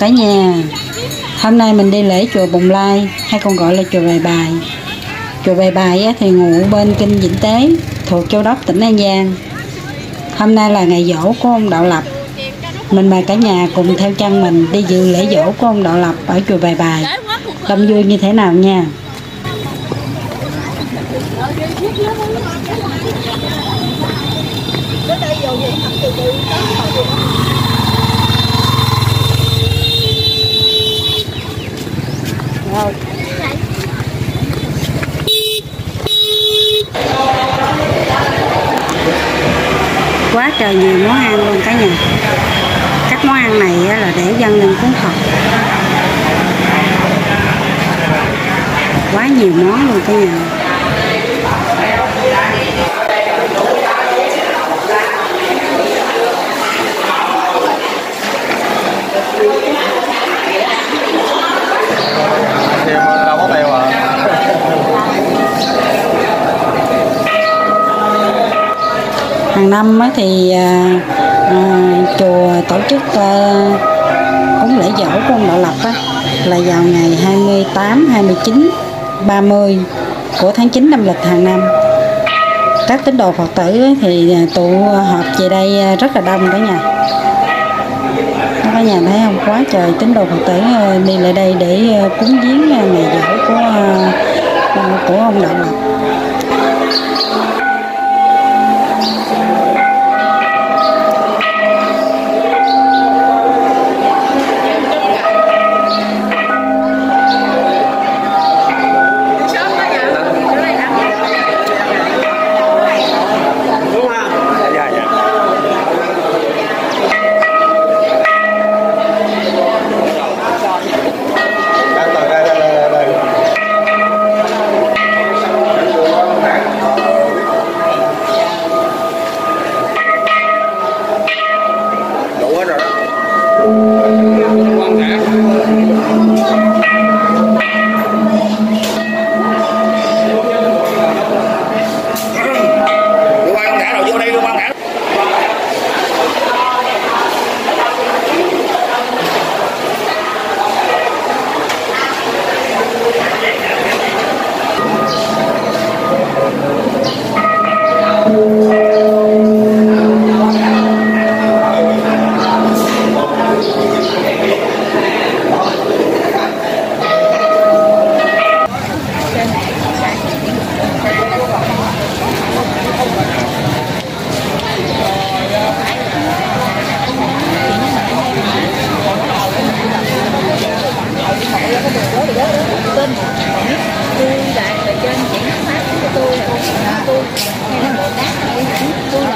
cả nhà. Hôm nay mình đi lễ chùa Bồng Lai, Hay còn gọi là chùa Bài Bài. Chùa Bài Bài thì ngụ bên Kinh Vĩnh Tế, Thuộc Châu Đốc, tỉnh An Giang. Hôm nay là ngày dỗ của ông Đạo Lập. Mình mời cả nhà cùng theo chân mình Đi dự lễ dỗ của ông Đạo Lập Ở chùa Bài Bài. Đông vui như thế nào nha? Quá trời nhiều món ăn luôn cả nhà. Các món ăn này là để dân lên cúng Phật quá nhiều món luôn cả nhà Thì mà đâu có tiêu à hàng năm thì à, à, chùa tổ chức à, cúng lễ dỗ của ông Đạo Lập là vào ngày 28, 29, 30 của tháng 9 năm lịch hàng năm. Các tín đồ Phật tử thì tụ họp về đây rất là đông cả nhà. Các cả nhà thấy không? Quá trời tín đồ Phật tử đi lại đây để cúng viếng ngày dỗ của của ông Đạo Lập Música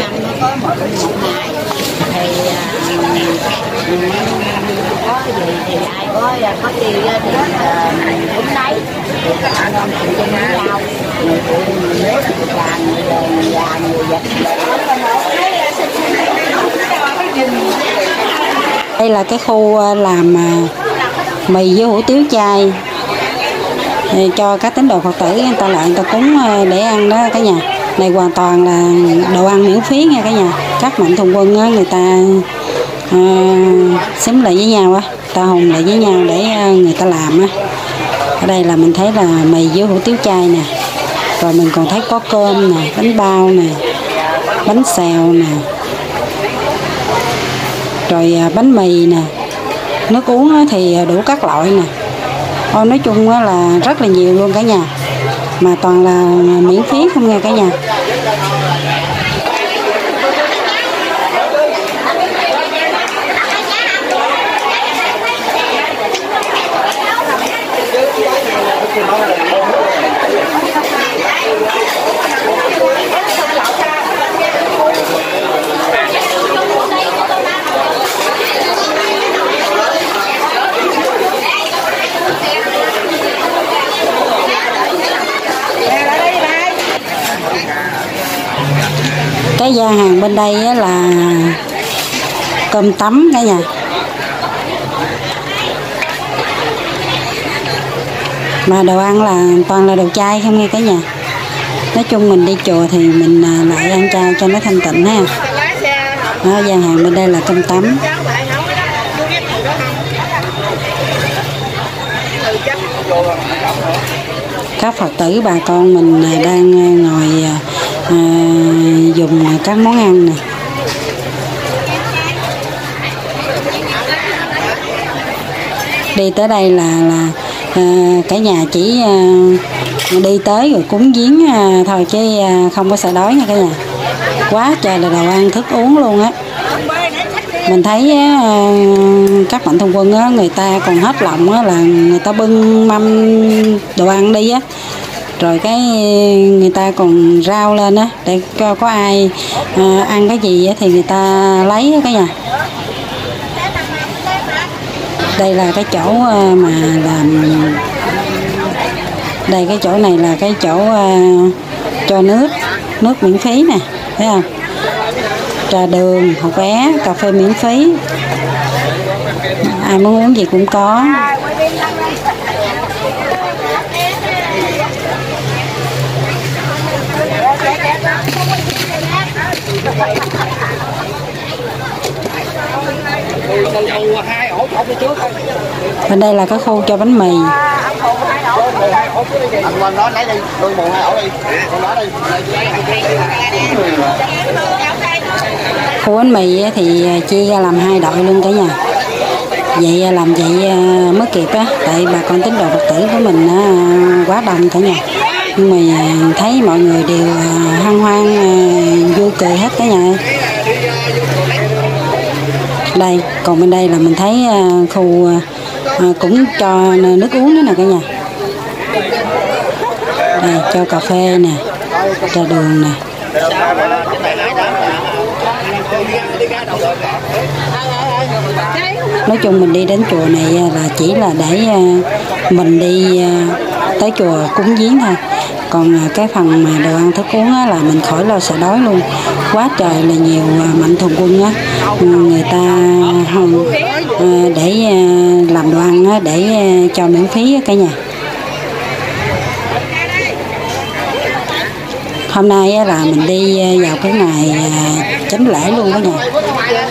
năm nó có một một ngày thì có gì thì ai có có chi thì mình cũng lấy thì anh em cùng chung nhau người phụ người nước người già người đời người già người già đây là cái khu ờ, làm ờ, mì với hủ tiếu chay. Cho các tín đồ phật tử, người ta lại, người ta cúng ờ, để ăn đó cả nhà này hoàn toàn là đồ ăn miễn phí nha cả nhà. Các mạnh thường quân á, người ta à, xúm lại với nhau á. Ta hùng lại với nhau để ờ, người ta làm á. Ở đây là mình thấy là mì với hủ tiếu chay nè. Rồi mình còn thấy có cơm nè bánh bao nè bánh xèo nè. Rồi à, bánh mì nè. Nước uống á thì đủ các loại nè. Thôi nói chung á là rất là nhiều luôn cả nhà. Mà toàn là miễn phí không nghe cả nhà. Cái gian hàng bên đây là cơm tấm cả nhà. Mà đồ ăn là toàn là đồ chay không nghe cả nhà. Nói chung mình đi chùa thì mình à, lại ăn chay cho nó thanh tịnh ha. Đó, gian hàng bên đây là cơm tấm. Các phật tử bà con mình à, đang các món ăn này. Đi tới đây là là à, cả nhà chỉ à, đi tới rồi cúng giếng à, thôi chứ à, không có sợ đói nha cả nhà. Quá trời là đồ ăn thức uống luôn á. Mình thấy á, à, các mạnh thường quân á, người ta còn hết lòng á, là người ta bưng mâm đồ ăn đi á rồi cái người ta còn rau lên á để cho có ai à, ăn cái gì á, thì người ta lấy cái nhà. Đây là cái chỗ ờ, mà làm đây cái chỗ này là cái chỗ à, cho nước nước miễn phí nè thấy không? Trà đường hộp bé cà phê miễn phí. Ai muốn uống gì cũng có. Hai ổ bên đây là cái khu cho bánh mì. Anh quên nói lấy đi tôi mù hai ổ đi con nói đi khu bánh mì thì chia ra làm hai đội luôn cả nhà. Vậy làm vậy à, mới kịp á, tại bà con tín đồ phật tử của mình quá đông cả nhà. Nhưng mà à, thấy mọi người đều à, hân hoan vui cười hết cả nhà. ơi đây. Còn bên đây là mình thấy à, khu à, à, cũng cho nước uống nữa nè cả nhà. Đây cho cà phê nè trà đường nè. Nói chung mình đi đến chùa này là chỉ là để mình đi tới chùa cúng giếng thôi. Còn cái phần mà đồ ăn thức uống á, là mình khỏi lo sợ đói luôn. Quá trời là nhiều mạnh thường quân á người ta không ờ, để ờ, làm đồ ăn để ờ, cho miễn phí cả nhà. Hôm nay là mình đi vào cái ngày chánh lễ luôn đó nhà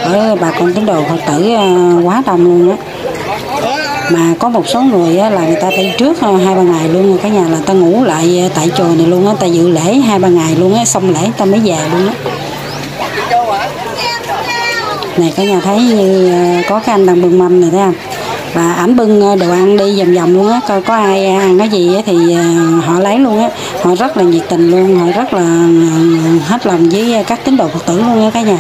ở bà con tín đồ phật tử quá đông luôn á. Mà có một số người á, là người ta đi trước hai ba ngày luôn cả nhà là ta ngủ lại tại chùa này luôn á ta dự lễ hai ba ngày luôn á xong lễ ta mới về luôn á này, cả nhà thấy như ờ, có cái anh đang bưng mâm này thấy không? Và ảnh bưng ờ, đồ ăn đi vòng vòng luôn á, coi có ai ờ, ăn cái gì thì họ lấy luôn á. Họ rất là nhiệt tình luôn, họ rất là hết lòng với các tín đồ phật tử luôn á cả nhà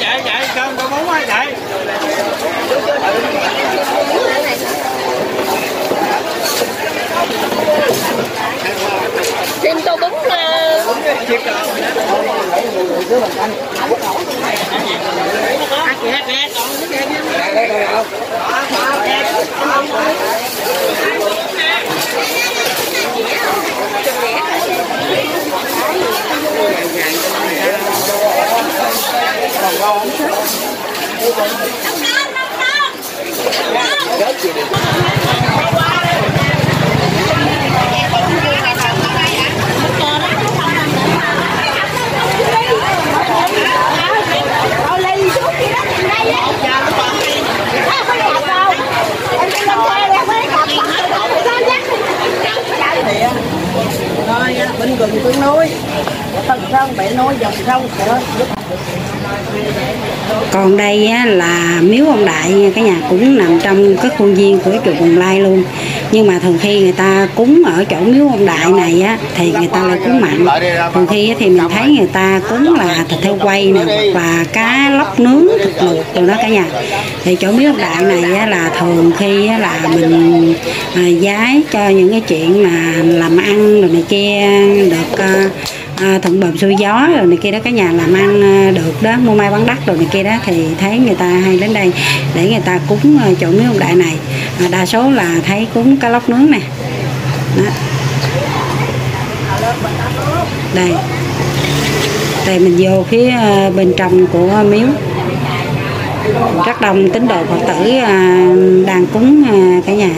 chạy chạy cơm con muốn chạy Xin tô bún uh, thôi À, bên gần tương núi phần sông bể núi dòng sông cửa còn đây á, là miếu ông đại nha cả nhà cũng nằm trong cái khuôn viên của chùa Bồng Lai luôn. Nhưng mà thường khi người ta cúng ở chỗ miếu ông đại này á thì người ta lại cúng mặn. Thường khi á, thì mình thấy người ta cúng là thịt heo quay nè hoặc là cá lóc nướng thịt luộc rồi đó cả nhà. Thì chỗ miếu ông đại này á, là thường khi á, là mình à, giái cho những cái chuyện mà làm ăn rồi này kia được à, à, thuận bờm xuôi gió rồi này kia đó cái nhà làm ăn à, được đó mua may bán đắt rồi này kia đó thì thấy người ta hay đến đây để người ta cúng à, chỗ miếu ông đại này. À, đa số là thấy cúng cá lóc nướng nè. Đó. đây. Đây mình vô phía à, bên trong của miếu. Rất đông tín đồ phật tử đang cúng cả nhà.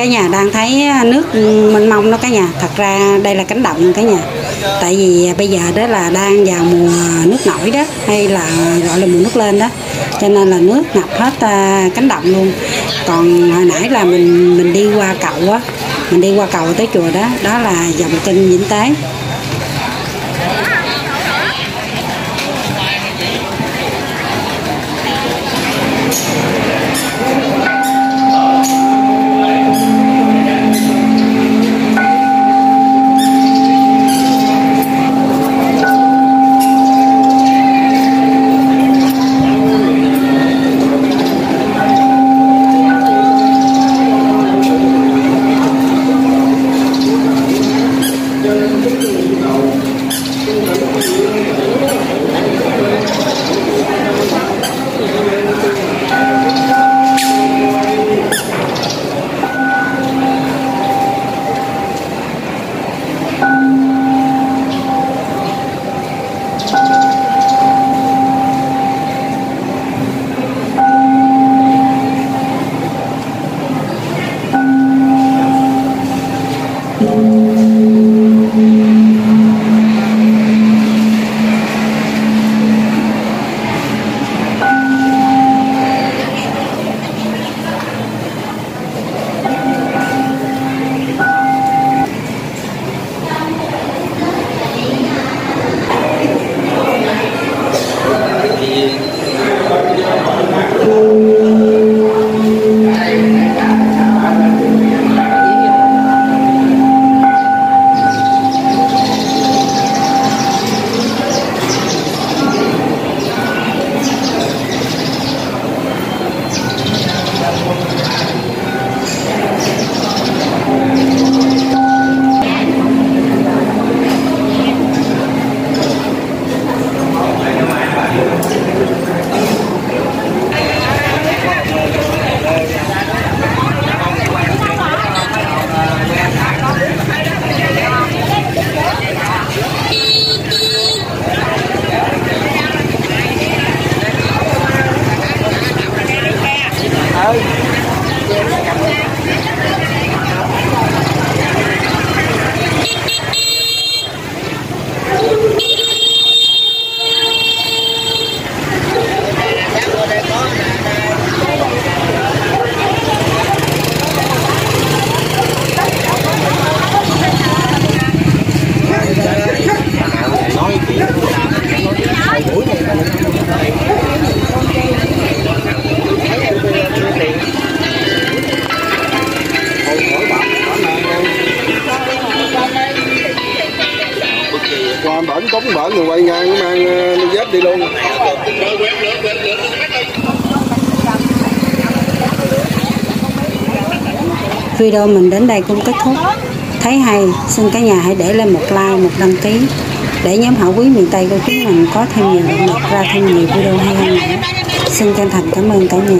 Cả nhà đang thấy à, nước mênh mông đó cả nhà. Thật ra đây là cánh đồng cả nhà. Tại vì à, bây giờ đó là đang vào mùa nước nổi đó, hay là gọi là mùa nước lên đó. Cho nên là nước ngập hết à, cánh đồng luôn. Còn hồi nãy là mình mình đi qua cầu á, mình đi qua cầu tới chùa đó đó là dòng kênh vĩnh tế. Video mình đến đây cũng kết thúc. Thấy hay, xin cả nhà hãy để lên một like, một đăng ký để nhóm hảo quý miền tây của chúng mình có thêm nhiều động lực ra thêm nhiều video hay hơn nữa. Xin chân thành cảm ơn cả nhà.